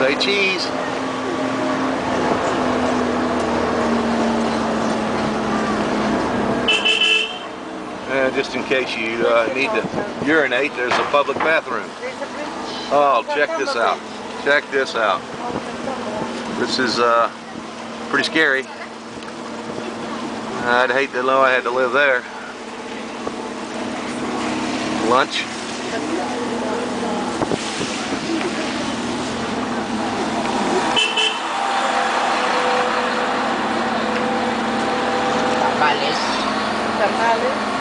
of cheese. And just in case you uh, need to urinate, there's a public bathroom. Oh, check this out. Check this out. This is uh, pretty scary. I'd hate to know I had to live there. Lunch. Carnavales.